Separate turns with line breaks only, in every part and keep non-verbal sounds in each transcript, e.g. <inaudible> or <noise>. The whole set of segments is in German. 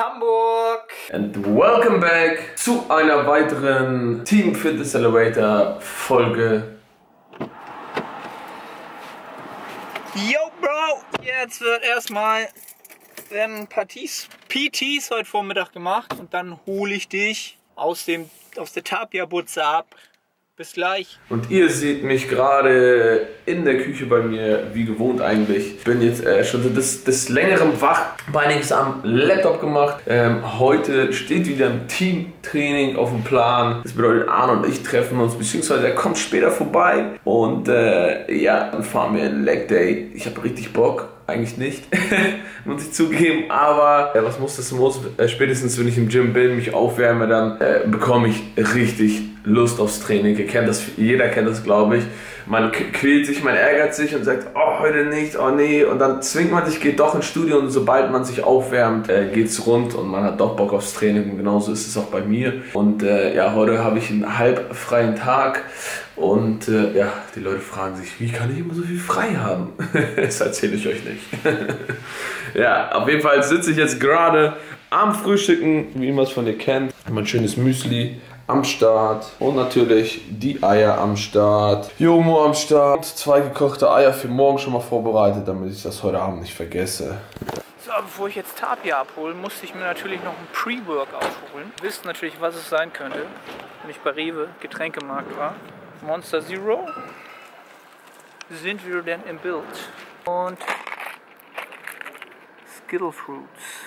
Hamburg.
And welcome back zu einer weiteren Team Fitness Elevator Folge.
Yo, Bro! Jetzt wird erstmal werden ein paar Ts- PTs heute Vormittag gemacht und dann hole ich dich aus, dem, aus der Tapia-Butze ab. Bis gleich.
Und ihr seht mich gerade in der Küche bei mir, wie gewohnt eigentlich. Ich bin jetzt äh, schon des, des längeren wach, bei einiges am Laptop gemacht. Ähm, heute steht wieder ein Teamtraining auf dem Plan. Das bedeutet, Arne und ich treffen uns, beziehungsweise er kommt später vorbei. Und äh, ja, dann fahren wir ein Leg Day. Ich habe richtig Bock. Eigentlich nicht, <laughs> muss ich zugeben. Aber äh, was muss das muss? Äh, spätestens wenn ich im Gym bin, mich aufwärme, dann äh, bekomme ich richtig Lust aufs Training. Ihr kennt das, jeder kennt das, glaube ich. Man quält sich, man ärgert sich und sagt, oh, heute nicht, oh nee. Und dann zwingt man sich, geht doch ins Studio und sobald man sich aufwärmt, äh, geht's rund und man hat doch Bock aufs Training. Und genauso ist es auch bei mir. Und äh, ja, heute habe ich einen halb freien Tag. Und äh, ja, die Leute fragen sich, wie kann ich immer so viel frei haben? <laughs> das erzähle ich euch nicht. <laughs> ja, auf jeden Fall sitze ich jetzt gerade am Frühstücken, wie man es von dir kennt. Mein schönes Müsli am Start und natürlich die Eier am Start. Jomo am Start. Zwei gekochte Eier für morgen schon mal vorbereitet, damit ich das heute Abend nicht vergesse.
So, bevor ich jetzt Tapia abhole, musste ich mir natürlich noch ein Pre-Workout holen. Ihr wisst natürlich, was es sein könnte, wenn ich bei Rewe Getränkemarkt war. Monster Zero sind wir denn im Bild. Und Skittle Fruits.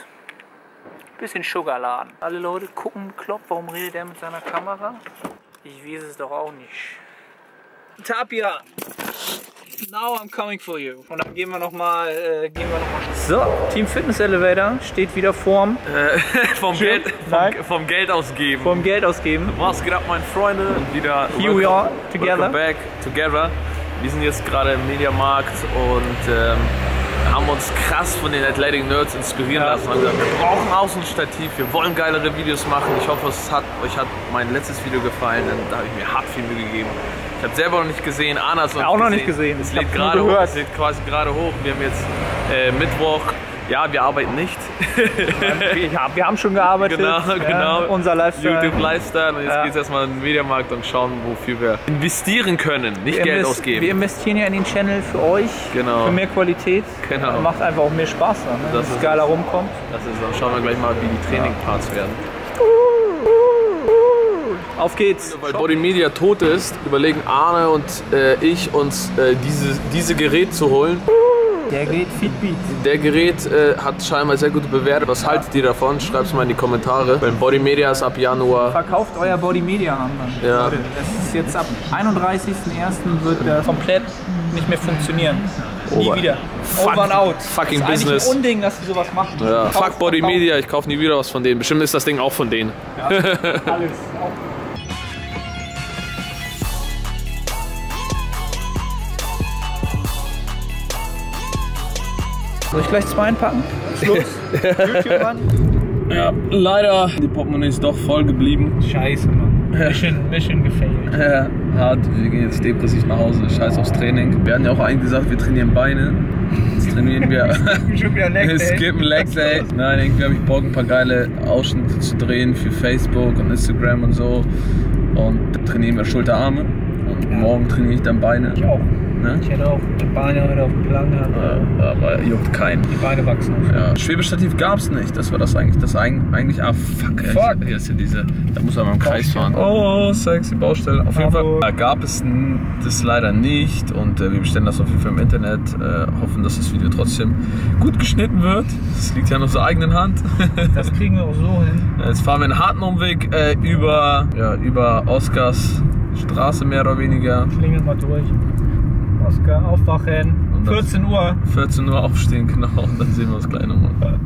Bisschen Sugarladen. Alle Leute gucken, Klopp, warum redet er mit seiner Kamera? Ich weiß es doch auch nicht. Tapia, Now I'm coming for you. Und dann gehen wir nochmal, äh, gehen wir noch mal. So, Team Fitness Elevator steht wieder vorm, <laughs>
vom,
Schön.
Geld, vom, vom Geld ausgeben.
vorm Geld ausgeben.
Was geht ab, meine Freunde? Und wieder
Here we are, together.
welcome back together. Wir sind jetzt gerade im Mediamarkt und ähm, haben uns krass von den Athletic Nerds inspirieren
Ja.
lassen. Haben gesagt, wir brauchen Außenstativ, wir wollen geilere Videos machen. Ich hoffe, es hat, euch hat mein letztes Video gefallen, denn da habe ich mir hart viel Mühe gegeben. Ich habe selber noch nicht gesehen, Anna hat es
Auch noch nicht gesehen.
Es lädt gerade hoch, es lädt quasi gerade hoch. Wir haben jetzt äh, Mittwoch. Ja, wir arbeiten nicht. <laughs>
Ja, wir haben schon gearbeitet.
Genau,
ja,
genau.
Unser Lifestyle.
YouTube Lifestyle. Und jetzt
Ja.
geht's erstmal in den Mediamarkt und schauen, wofür wir investieren können, nicht
Wir
Geld ausgeben.
Wir investieren ja in den Channel für euch.
Genau.
Für mehr Qualität.
Genau.
Macht einfach auch mehr Spaß ne?
Das
dass es
ist
geiler rumkommt.
das ist, dann schauen wir gleich mal, wie die Training-Parts werden.
Auf geht's.
Weil Body Media tot ist, überlegen Arne und äh, ich uns äh, diese, diese Gerät zu holen.
Der geht Feedbeat.
Der Gerät äh, hat scheinbar sehr gute Bewertung. Was haltet ihr davon? Schreibt es mal in die Kommentare. Weil Body Media ist ab Januar.
Verkauft euer Body Media Armband.
Ja.
Leute, das ist jetzt ab 31.01. wird das komplett nicht mehr funktionieren. Nie
Over.
wieder.
Fuck-
Over and out.
fucking
das ist
business.
ein Unding, dass die sowas machen.
Ja.
Kauf,
Fuck Body. Media, ich kaufe nie wieder was von denen. Bestimmt ist das Ding auch von denen. <laughs>
Alles. Soll ich gleich zwei einpacken? Schluss. YouTube an.
Ja, leider. Die Portemonnaie ist doch voll geblieben.
Scheiße, Mann. Mission, Mission gefailt.
Ja, hart. Wir gehen jetzt depressiv nach Hause. Scheiß aufs Training. Wir hatten ja auch eigentlich gesagt, wir trainieren Beine. Jetzt trainieren wir. <laughs>
Schon wieder Leg
Wir
Day.
skippen Leg Day. Nein, irgendwie habe ich Bock, ein paar geile Ausschnitte zu drehen für Facebook und Instagram und so. Und trainieren wir Schulter-Arme. Und morgen trainiere ich dann Beine.
Ich auch.
Ne?
Ich hätte auch die Beine heute auf dem Plan gehabt.
Ja, aber juckt keinen.
Die Beine wachsen.
Ja. Schwebestativ gab es nicht. Das war das eigentlich. Das eig- eigentlich. Ah, fuck.
Fuck.
Hier ist ja diese. Da muss man mal im Kreis fahren. Oh, sexy Baustelle. Auf jeden Fall äh, gab es das leider nicht. Und äh, wir bestellen das auf jeden Fall im Internet. Äh, hoffen, dass das Video trotzdem gut geschnitten wird. Das liegt ja in unserer eigenen Hand. <laughs>
Das kriegen wir auch so hin.
Jetzt fahren wir einen harten Umweg äh, über, ja, über Oscars Straße mehr oder weniger.
Klingel mal durch. Oskar, aufwachen.
Und das-
14 Uhr.
14 Uhr aufstehen, genau. Und dann sehen wir uns gleich nochmal.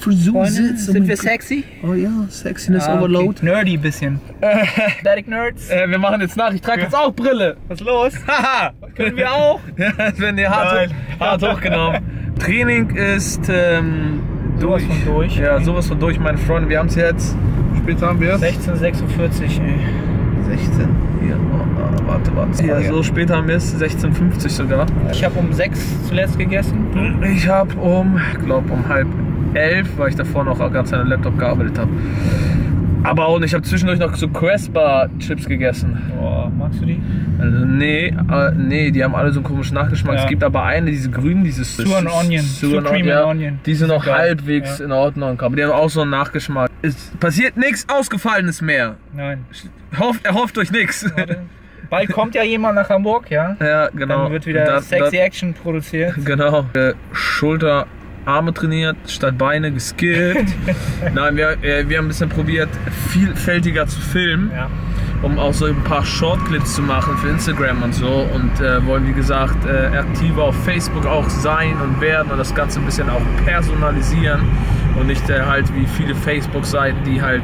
Frisur
Freunde,
sitze.
sind wir sexy?
Oh ja, Sexiness
Ah, okay.
Overload.
Nerdy bisschen. <laughs> Static Nerds.
Äh, wir machen jetzt nach. Ich trage jetzt auch Brille.
Was ist los? <laughs>
Haha.
Können wir auch? <laughs>
Ja, werden die hart,
Nein.
hart hochgenommen. Training ist ähm,
Sowas von durch.
Ja, sowas von durch, meine Freunde. Wir haben es jetzt. Später haben wir es.
1646, ey.
16. Hier, oh, oh, warte, warte. Ja, so spät haben wir es. 16,50 sogar.
Ich habe um 6 zuletzt gegessen.
Ich habe um, glaube um halb elf, weil ich davor noch ganz an einem Laptop gearbeitet habe. Aber auch. Ich habe zwischendurch noch so Questbar Chips gegessen.
Boah, magst du die?
Also, nee, äh, nee, die haben alle so einen komischen Nachgeschmack.
Ja.
Es gibt aber eine, diese grünen, dieses
Sugar and Onion.
Sugar and
Supreme
ja,
Onion.
Die sind noch halbwegs
Ja.
in Ordnung, aber die haben auch so einen Nachgeschmack. Es passiert nichts Ausgefallenes mehr.
Nein.
Hofft, erhofft euch nichts. <laughs>
Bald kommt ja jemand nach Hamburg, ja?
Ja, genau.
Dann wird wieder
Das-
sexy
das-
Action produziert.
Genau. Äh, Schulter, Arme trainiert, statt Beine geskillt. <laughs> Nein, wir, äh, wir haben ein bisschen probiert, vielfältiger zu filmen,
Ja.
um auch so ein paar Shortclips zu machen für Instagram und so. Und äh, wollen, wie gesagt, äh, aktiver auf Facebook auch sein und werden und das Ganze ein bisschen auch personalisieren. Und nicht äh, halt wie viele Facebook-Seiten, die halt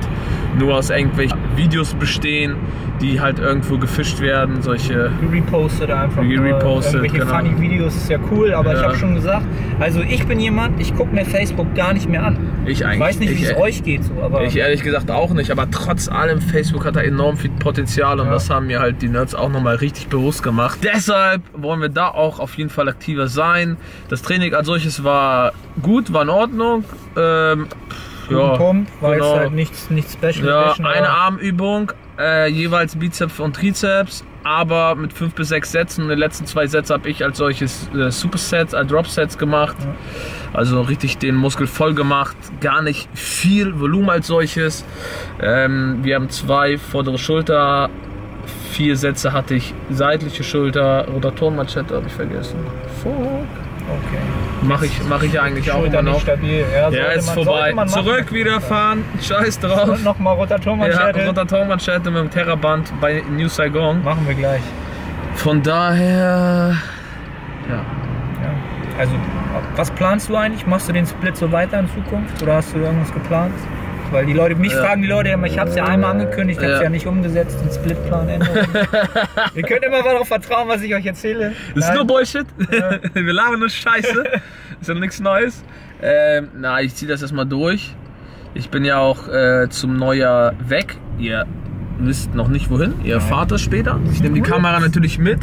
nur aus irgendwelchen Videos bestehen, die halt irgendwo gefischt werden. Solche
Repostet einfach.
Repostet,
Irgendwelche
genau.
funny Videos ist ja cool, aber ich
Ja.
habe schon gesagt, also ich bin jemand, ich gucke mir Facebook gar nicht mehr an.
ich eigentlich.
Ich weiß nicht, wie
ich,
es euch geht, so, aber
Ich ehrlich gesagt auch nicht, aber trotz allem, Facebook hat da enorm viel Potenzial und
Ja.
das haben mir halt die Nerds auch nochmal richtig bewusst gemacht. Deshalb wollen wir da auch auf jeden Fall aktiver sein. Das Training als solches war gut, war in Ordnung. Ähm, ja,
Pump, war
genau.
jetzt halt nichts, nichts Special.
ja,
Edition,
eine Armübung, äh, jeweils Bizeps und Trizeps, aber mit fünf bis sechs Sätzen. Und die letzten zwei Sätze habe ich als solches äh, Supersets, äh, Dropsets gemacht. Also richtig den Muskel voll gemacht. Gar nicht viel Volumen als solches. Ähm, wir haben zwei vordere Schulter. Vier Sätze hatte ich seitliche Schulter, Rotatorenmanschette habe ich vergessen. Fuck.
Okay.
Mache ich, mach ich eigentlich auch immer noch.
stabil. Ja,
Ja, ist
man-
vorbei. Zurück wieder fahren. Scheiß drauf.
Und nochmal
Ja,
Rotatormanschette.
Rotatormanschette mit dem Terraband bei New Saigon.
Machen wir gleich.
Von daher, ja.
Ja. Also, was planst du eigentlich? Machst du den Split so weiter in Zukunft oder hast du irgendwas geplant? Weil die Leute, mich
Ja.
fragen die Leute immer, ich habe es ja einmal angekündigt, ich habe es
Ja.
ja nicht umgesetzt, den Splitplan ändern. <laughs> Ihr könnt immer mal darauf vertrauen, was ich euch erzähle.
Das ist nur Bullshit. <laughs> Wir labern nur Scheiße. <laughs> ist ja nichts Neues. Ähm, na, ich ziehe das erstmal durch. Ich bin ja auch äh, zum Neujahr weg. Ihr wisst noch nicht wohin. Ihr erfahrt das später. Ich nehme die Kamera natürlich mit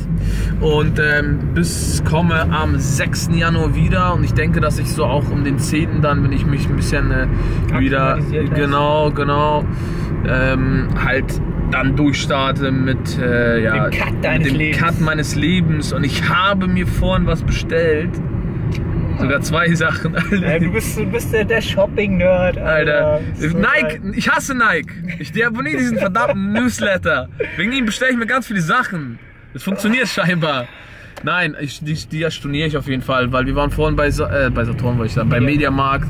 und ähm, bis komme am 6. Januar wieder. Und ich denke, dass ich so auch um den 10. dann, wenn ich mich ein bisschen äh, wieder genau, genau ähm, halt dann durchstarte mit, äh, ja,
Dem Cut
mit dem. Cut meines Lebens. Und ich habe mir vorhin was bestellt. Sogar zwei Sachen.
Ja, du bist, du bist der, der Shopping-Nerd.
Alter,
So
Nike, ich hasse Nike. Ich deabonniere diesen verdammten <laughs> Newsletter. Wegen ihm bestelle ich mir ganz viele Sachen. Das funktioniert scheinbar. Nein, ich, die, die storniere ich auf jeden Fall, weil wir waren vorhin bei, äh, bei Saturn, wollte ich sagen, bei
Ja.
Mediamarkt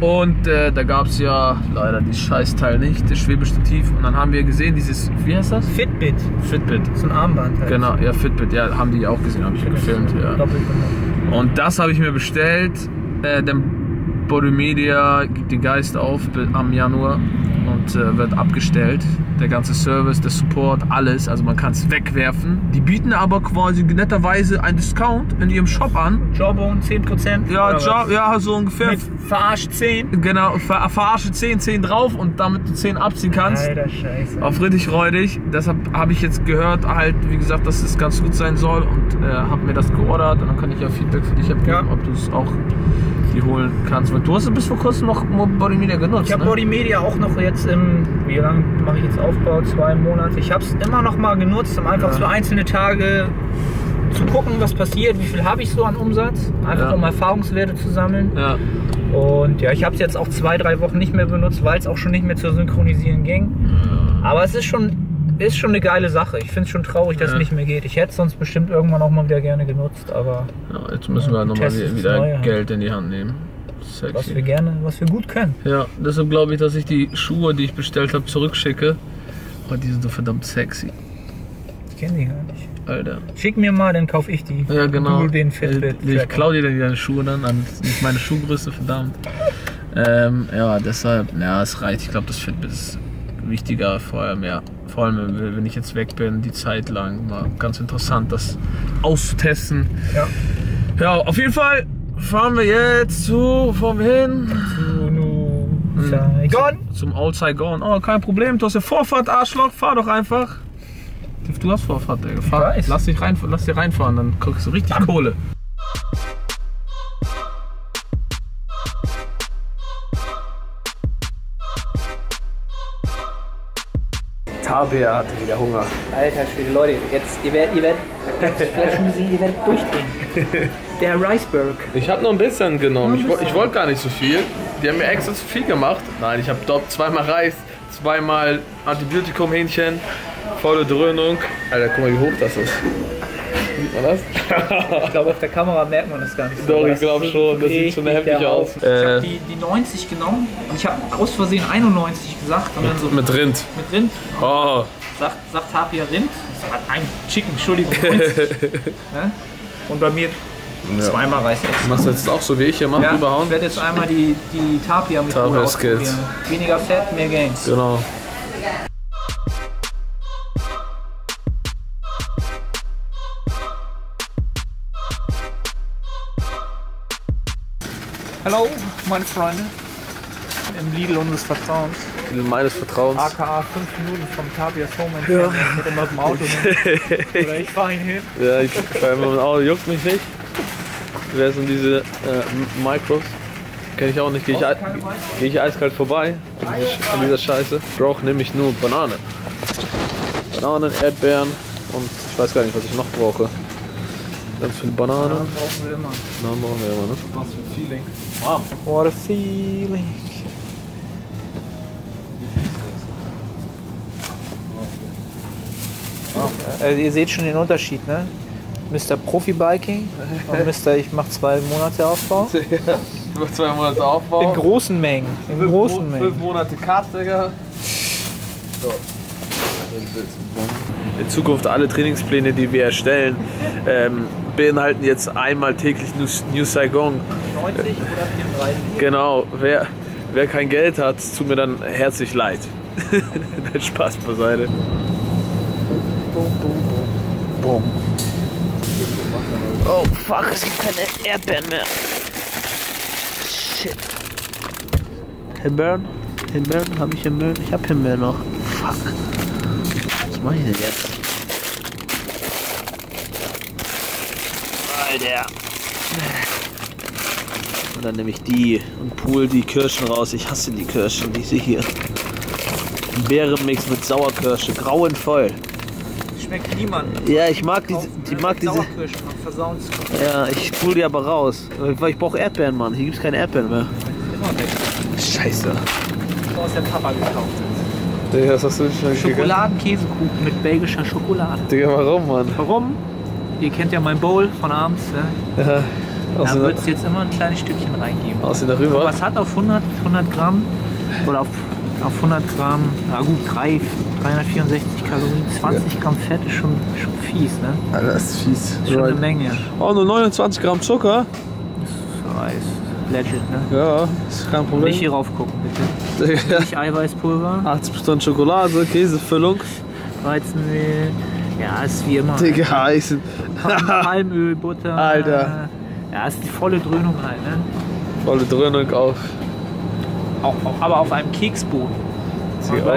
und äh, da gab es ja leider dieses Scheißteil nicht, das Schwebestativ und dann haben wir gesehen, dieses, wie heißt das?
Fitbit,
Fitbit.
so ein Armband halt.
Genau, ja, Fitbit, ja, haben die auch gesehen, habe ich gefilmt, ja.
Doppelt.
Und das habe ich mir bestellt. Äh, denn Body Media gibt den Geist auf am Januar und äh, wird abgestellt. Der ganze Service, der Support, alles. Also man kann es wegwerfen. Die bieten aber quasi netterweise einen Discount in ihrem Shop an.
Jawbone 10%.
Ja, ja, ja so ungefähr.
Mit verarscht 10.
Genau, ver verarsche 10, 10 drauf und damit du 10 abziehen kannst.
Alter Scheiße.
Auf richtig räudig. Deshalb habe ich jetzt gehört, halt, wie gesagt, dass es ganz gut sein soll und äh, habe mir das geordert. Und dann kann ich ja Feedback für dich abgeben,
Ja.
ob du es auch die holen kannst. Weil du hast bis vor kurzem noch Body Media genutzt.
Ich habe
ne?
Body Media auch noch jetzt im, wie lange mache ich jetzt Aufbau? Zwei Monate. Ich habe es immer noch mal genutzt, um einfach
Ja.
für einzelne Tage zu gucken, was passiert, wie viel habe ich so an Umsatz, einfach
Ja.
um Erfahrungswerte zu sammeln.
Ja,
Und ja, ich habe es jetzt auch zwei, drei Wochen nicht mehr benutzt, weil es auch schon nicht mehr zu synchronisieren ging. Aber es ist schon, ist schon eine geile Sache. Ich finde es schon traurig, dass
Ja.
es nicht mehr geht. Ich hätte es sonst bestimmt irgendwann auch mal wieder gerne genutzt, aber
ja jetzt müssen wir
Ja,
nochmal wieder. Geld in die Hand nehmen.
was
Sexy.
wir gerne, was wir gut können.
Ja, deshalb glaube ich, dass ich die Schuhe, die ich bestellt habe, zurückschicke. Aber die sind so verdammt sexy.
Ich kenne die gar nicht.
Alter.
Schick mir mal, dann kaufe ich die.
Ja, genau.
Du den Fitbit.
Ich, ich klau dir dann deine Schuhe dann an. Nicht meine Schuhgröße, verdammt. Ähm, ja, deshalb, ja, es reicht. Ich glaube, das Fitbit ist wichtiger, vor allem, ja. Vor allem, wenn ich jetzt weg bin, die Zeit lang. War ganz interessant, das auszutesten.
Ja.
Ja, auf jeden Fall fahren wir jetzt zu, wir hin?
Saigon.
Zum Old Saigon. Oh, kein Problem. Du hast ja Vorfahrt, Arschloch. Fahr doch einfach. Du hast Vorfahrt, Digga. Fahr, lass, dich rein, lass dich reinfahren, dann kriegst du richtig Kohle.
Tabea hatte wieder Hunger.
Alter Schwede, Leute, jetzt, ihr werdet, ihr werdet, ihr werdet durchdrehen. <laughs> Der Riceberg.
Ich habe noch ein bisschen genommen. Ich, woll- ich wollte gar nicht so viel. Die haben mir extra zu viel gemacht. Nein, ich habe dort zweimal Reis, zweimal Antibiotikum-Hähnchen, volle Dröhnung. Alter, guck mal, wie hoch das ist. Man das? <laughs>
Ich glaube, auf der Kamera merkt man das gar nicht so.
Doch, ich
das
glaub
ist
schon. Das sieht schon heftig aus.
Haufen.
Äh.
Ich habe die, die 90 genommen und ich habe aus Versehen 91 gesagt und dann so
Mit Rind.
mit Rind.
Oh,
Sagt, sagt Tapia Rind. Das hat ein Chicken, Entschuldigung, <laughs> ne? Und bei mir zweimal Reis extra.
machst du jetzt auch so wie ich hier mache,
Ja, ich
überhauen?
werde jetzt einmal die, die Tapia mit
Tapia Skills.
ausprobieren. Weniger Fett, mehr Gains.
Genau.
Hallo, meine Freunde. Im Lidl unseres Vertrauens.
Meines Vertrauens.
AKA 5 Minuten vom Tapias Home entfernt. Ja. Mit immer dem Auto. <laughs> Oder ich fahre ihn hin.
Ja, ich fahre mit dem Auto, juckt mich nicht. Wer sind diese äh, Micros? Kenne ich auch nicht. Gehe ich, geh ich eiskalt vorbei an dieser- an dieser Scheiße. Brauche nämlich nur Banane. Bananen, Erdbeeren und ich weiß gar nicht, was ich noch brauche. Ganz viele Bananen.
Brauchen wir immer.
Bananen brauchen wir immer, ne?
Was für ein Feeling. Wow. What a feeling. Also ihr seht schon den Unterschied, ne? Mr. Profi-Biking und <laughs> Mr. Ich mache zwei Monate Aufbau. <laughs>
Über zwei Monate Aufbau.
In großen Mengen. In großen Mengen.
Monate Cut, Digga. In Zukunft alle Trainingspläne, die wir erstellen, ähm, beinhalten jetzt einmal täglich New, Saigon.
90 oder 34.
Genau, wer, wer kein Geld hat, tut mir dann herzlich leid. <laughs> Nein, Spaß beiseite. Oh fuck, es gibt keine Erdbeeren mehr. Shit. Himbeeren? Himbeeren? Hab ich Himbeeren? Ich hab Himbeeren noch. Fuck. Was mach ich denn jetzt? Alter. Und dann nehme ich die und pool die Kirschen raus. Ich hasse die Kirschen, diese hier. Beerenmix mit Sauerkirsche, grauenvoll.
Schmeckt niemand.
Ja, ich mag diese, die mag diese.
Sauerkirschen und versauen es
Ja, ich pool die aber raus. Weil ich brauche Erdbeeren, Mann. Hier gibt's keine Erdbeeren mehr.
immer weg.
Scheiße.
Aus der Papa gekauft.
Digga, was hast du schon
Schokoladenkäsekuchen mit belgischer Schokolade.
Digga, warum, Mann?
Warum? Ihr kennt ja mein Bowl von abends. Ne?
Ja,
Da wird es jetzt immer ein kleines Stückchen reingeben.
aussehen darüber.
Was hat auf 100, 100 Gramm oder auf, auf 100 Gramm, na gut, 3, 364 Kalorien, 20 Gramm Fett ist schon, schon fies, ne?
Alter, das ist fies.
Schon eine Menge.
Oh, nur 29 Gramm Zucker?
Reis. Legend, ne?
Ja, ist kein Problem.
Nicht hierauf gucken, bitte. <laughs> Nicht Eiweißpulver,
80% Schokolade, Käsefüllung.
Weizenmehl. Ja, ist wie immer.
Digga.
Palm- <laughs> Palmöl, Butter.
Alter.
Ja, ist die volle Dröhnung halt, ne?
Volle Dröhnung auf.
Auch, auch, aber auf einem Keksboden.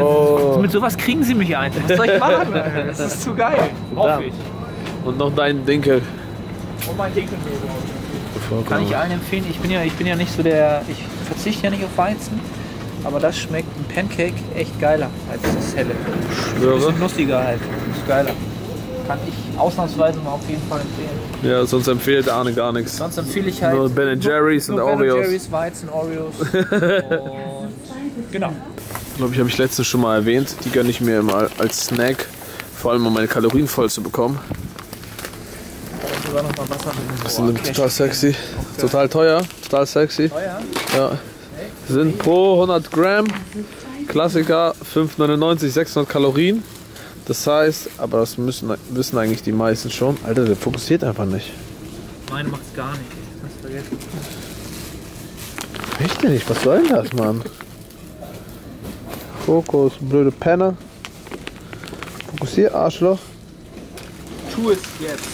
Oh.
Mit sowas kriegen sie mich einfach. Was soll ich machen? <laughs> Das ist zu geil. Hoffe ich.
Und noch dein Dinkel.
Und mein Dinkelmehl. Kann ich allen empfehlen. Ich bin ja, ich bin ja nicht so der. Ich verzichte ja nicht auf Weizen. Aber das schmeckt ein Pancake echt geiler als das helle.
Schwöre.
Bisschen lustiger halt. Ist geiler. Kann ich ausnahmsweise mal auf jeden Fall empfehlen.
Ja, sonst empfiehlt Arne gar nichts.
Sonst empfehle ich halt.
Nur Ben Jerry's
nur
und
Ben
Oreos.
Jerry's, Weizen, Oreos. <laughs> und genau.
glaube ich, habe ich letztens schon mal erwähnt. Die gönne ich mir immer als Snack. Vor allem, um meine Kalorien voll zu bekommen. Die sind total sexy. Total teuer. Total sexy.
Teuer?
Ja. Sind pro 100 Gramm Klassiker 5,99, 600 Kalorien. Das heißt, aber das müssen, wissen eigentlich die meisten schon. Alter, der fokussiert einfach nicht.
Meine macht's gar nicht. Hast vergessen.
Echt nicht? Was soll denn das, Mann? Fokus, blöde Penner. Fokussier, Arschloch.
Tu es jetzt.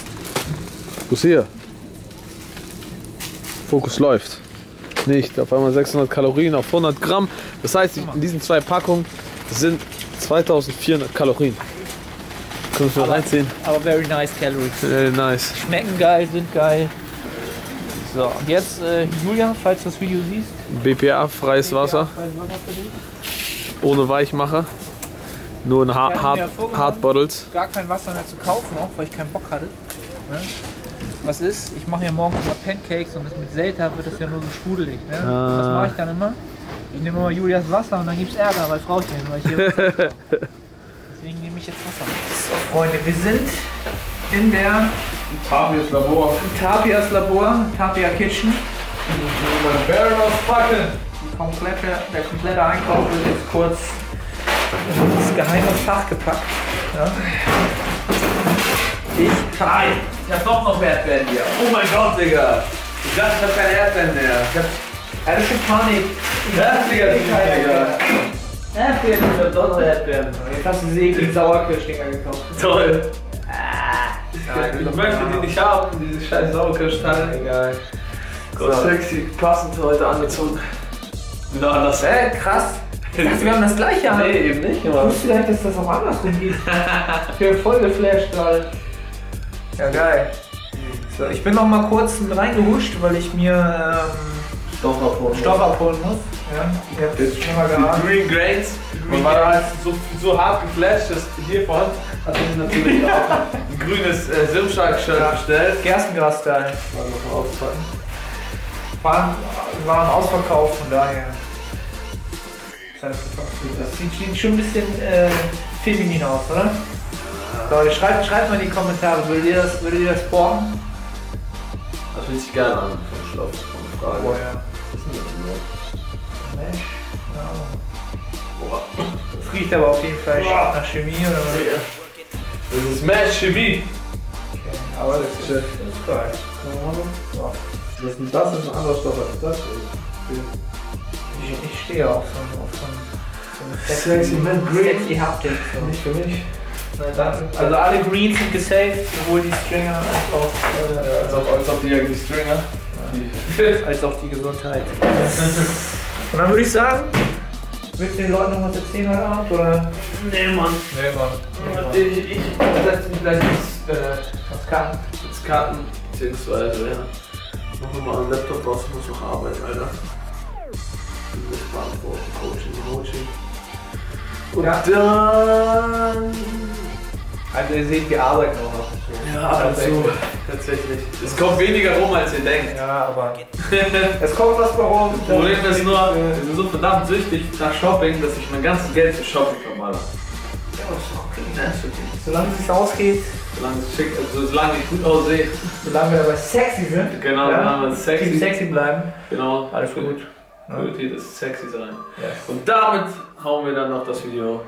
Fokussier. Fokus läuft. Nicht. Auf einmal 600 Kalorien auf 100 Gramm. Das heißt, in diesen zwei Packungen sind 2400 Kalorien. Können wir reinziehen?
Aber very nice calories.
Very nice.
Schmecken geil, sind geil. So, und jetzt äh, Julia, falls du das Video siehst.
BPA, freies Wasser. Ohne Weichmacher. Nur in ha Hard,
ja
Hard Bottles.
Gar kein Wasser mehr zu kaufen, auch weil ich keinen Bock hatte. Ne? Was ist? Ich mache ja morgens immer Pancakes und das mit Selta wird das ja nur so sprudelig. Ne?
Ah.
Was mache ich dann immer? Ich nehme immer Julias Wasser und dann gibt es Ärger bei Frauchen. Weil ich hier <laughs> Deswegen nehme ich jetzt Wasser. So, Freunde, wir sind in der
Tabias Labor.
Tapias Labor, Tapia Kitchen.
Mein Barrel auspacken.
Die komplette, der komplette Einkauf wird jetzt kurz in das geheime Fach gepackt. Ja. Ich habe
Ich hab doch noch Erdbeeren hier. Oh mein Gott, Digga. Ich dachte, ich hab keine Erdbeeren mehr. Ich hab
schon Panik.
Heftiger Digga.
Erdbeeren.
Ich hab doch noch Erdbeeren.
Jetzt hast du diese ekligen Sauerkirschdinger gekauft.
Toll. Ich möchte die nicht haben, diese scheiß Sauerkirschteile. Egal. Gott,
So.
sexy. Passend heute angezogen. Wieder anders.
Hä, krass. Ich dachte, wir haben das gleiche an.
Nee, eben nicht,
Ich wusste gar nicht, dass das auch andersrum geht. Ich bin voll geflasht gerade. Ja, geil. So, ich bin noch mal kurz mit reingehuscht, weil ich mir ähm,
Stoff abholen.
Stoff abholen muss. Ja,
Jetzt
schon mal gehabt.
Green Grains. Man war halt so, so hart geflasht, dass hiervon hat sich natürlich auch ein grünes äh, Simshark-Shirt
Ja.
bestellt.
Gerstengras-Style. Waren, waren ausverkauft, von daher. Das sieht, sieht schon ein bisschen äh, feminin aus, oder? Leute, schreibt, schreibt mal in die Kommentare, würdet ihr das, würdet ihr das sporten?
Das fühlt sich gerne an. Ohne Frage.
Oh ja.
Das
riecht aber auf jeden Fall nach Chemie oder was?
Das ist Match Chemie.
Okay. Aber das ist, das ist geil.
Das ist, das ist ein anderer Stoff als das.
Ich, ich stehe auf so, ein- auf so, so
Sexy Green.
sexy Haptik. So.
Nicht für mich.
Dann, also alle Greens sind gesaved, sowohl die Stringer als auch, äh,
Als ob, als ob die irgendwie Stringer. <laughs>
als auch die Gesundheit. Und dann würde ich sagen, willst du den Leuten noch was erzählen heute Abend? Oder?
Nee, Mann.
Nee, Mann.
Ich, ich setze mich gleich ins, äh,
kann?
ins Karten, beziehungsweise, ja. Mach mir mal einen Laptop raus, ich muss noch arbeiten, Alter. Muss beantworten, Coaching, Coaching. Und
Ja.
dann.
Also ihr seht, wir arbeiten auch noch.
Ja, also, tatsächlich. Es kommt weniger rum, als ihr denkt.
Ja, aber es kommt was bei rum.
Das Problem ist nur, ich bin so verdammt süchtig nach Shopping, dass ich mein ganzes Geld für Shopping vermalle.
Ja, doch okay, ne? Solange es sich ausgeht,
Solange es schick, also solange ich gut aussehe.
solange wir aber sexy sind.
Genau,
ja,
solange wir sexy-
Team sexy bleiben.
Genau.
Alles gut.
Priorität ist sexy sein.
Ja.
Und damit hauen wir dann noch das Video,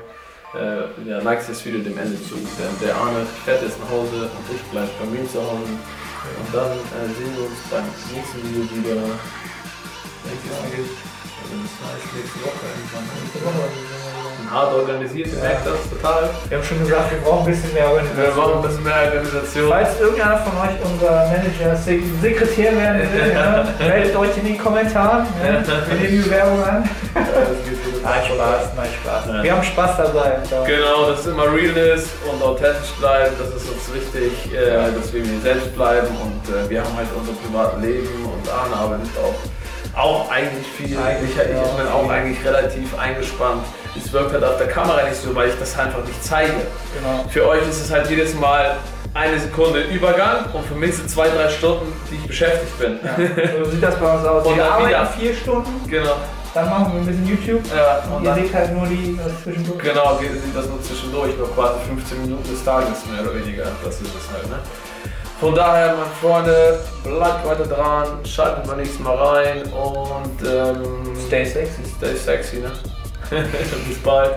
äh, ja, neigst das Video dem Ende zu. Der, der Arne fährt jetzt nach Hause und ich bleib bei mir zu Hause. Und dann äh, sehen wir uns beim nächsten Video wieder. Video. Also heißt nächste Woche irgendwann. Hart organisiert, ihr merkt das total.
Wir haben schon gesagt, wir brauchen ein bisschen mehr
Wir brauchen ein
Organisation.
bisschen mehr Organisation.
Falls irgendeiner von euch unser Manager, Sek Sekretär werden will, <laughs> ja, meldet euch in den Kommentaren. Ja. Wir nehmen die Bewerbung an.
Ja, das.
Nein, Spaß, nein, Spaß.
Ja.
Wir haben Spaß dabei.
Genau, dass es immer real ist und authentisch bleibt, das ist uns wichtig, äh, dass wir wir selbst bleiben und äh, wir haben halt unser privates Leben und Arne arbeitet auch, auch eigentlich viel.
Eigentlich,
ich, ich
ja,
bin auch eigentlich relativ eingespannt. Es wirkt halt auf der Kamera nicht so, weil ich das einfach nicht zeige.
Genau.
Für euch ist es halt jedes Mal eine Sekunde Übergang und für mich sind zwei, drei Stunden, die ich beschäftigt bin.
Ja. So sieht das bei uns aus.
Und
wir
dann
arbeiten
wieder.
vier Stunden,
genau.
dann machen wir ein bisschen YouTube.
Ja,
Und
und
ihr seht halt nur die was zwischendurch.
Genau, wir sehen das nur zwischendurch, nur quasi 15 Minuten des Tages, mehr oder weniger. Das ist es halt, ne? Von daher, meine Freunde, bleibt weiter dran, schaltet beim nächsten Mal rein und ähm,
Stay sexy.
stay sexy, ne? <laughs> Bis bald.